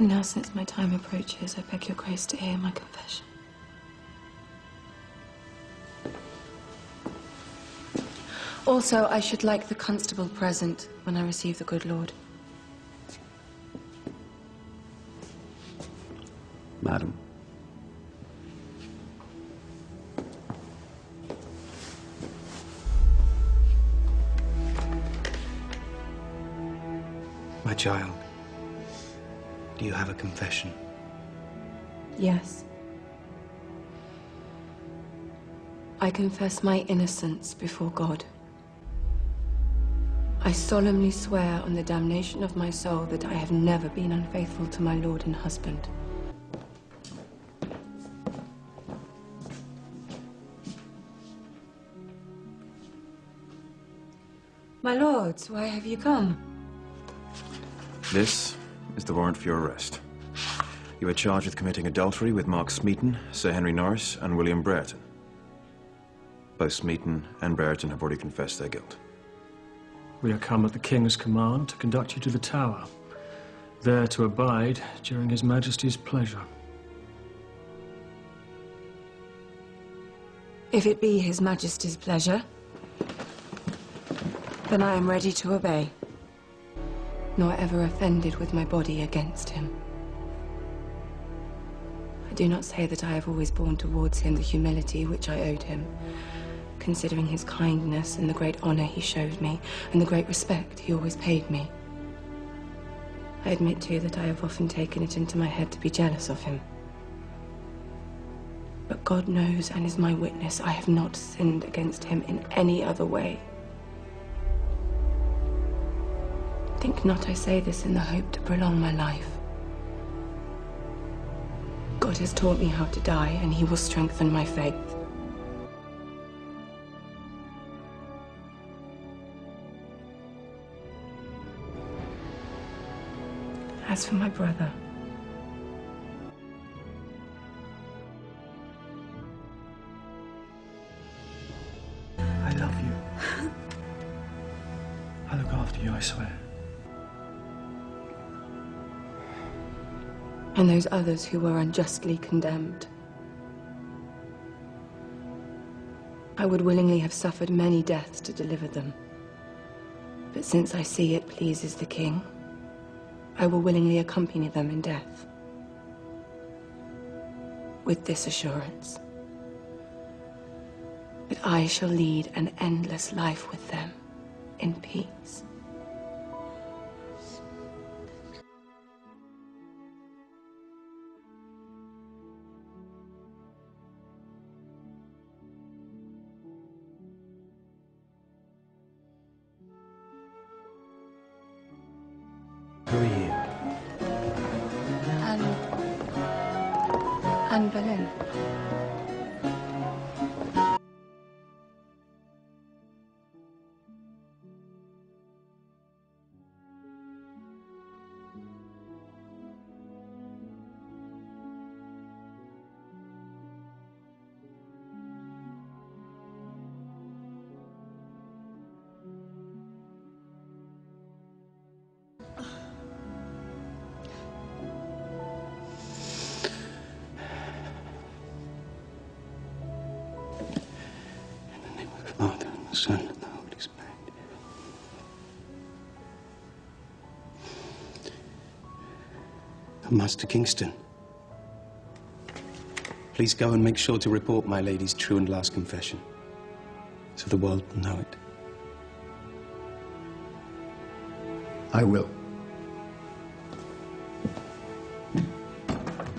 And now, since my time approaches, I beg your grace to hear my confession. Also, I should like the constable present when I receive the good lord. Madam. My child, do you have a confession? Yes. I confess my innocence before God. I solemnly swear on the damnation of my soul that I have never been unfaithful to my lord and husband. My lords, why have you come? This is the warrant for your arrest. You are charged with committing adultery with Mark Smeaton, Sir Henry Norris, and William Brereton. Both Smeaton and Brereton have already confessed their guilt. We are come at the King's command to conduct you to the Tower, there to abide during His Majesty's pleasure. If it be His Majesty's pleasure, then I am ready to obey, nor ever offended with my body against him. I do not say that I have always borne towards him the humility which I owed him, considering his kindness and the great honor he showed me, and the great respect he always paid me. I admit too that I have often taken it into my head to be jealous of him. But God knows and is my witness, I have not sinned against him in any other way. Think not I say this in the hope to prolong my life. God has taught me how to die, and he will strengthen my faith. As for my brother, I love you. I look after you, I swear. And those others who were unjustly condemned. I would willingly have suffered many deaths to deliver them. But since I see it pleases the king, I will willingly accompany them in death. With this assurance that I shall lead an endless life with them in peace. Ano ba? The Son, and the Holy Spirit. Master Kingston, please go and make sure to report my lady's true and last confession, so the world will know it. I will.